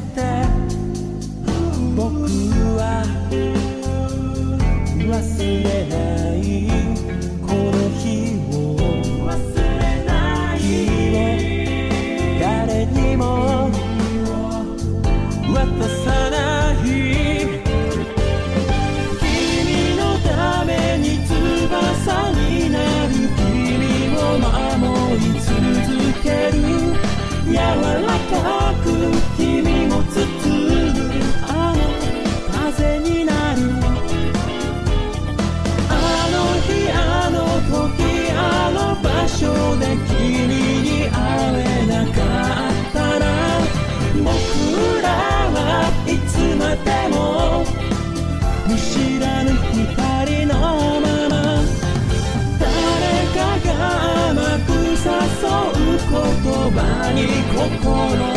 て僕は忘れないこの日を忘れない誰にも渡さない君のために翼になる君を守り続ける柔らかく君 coro.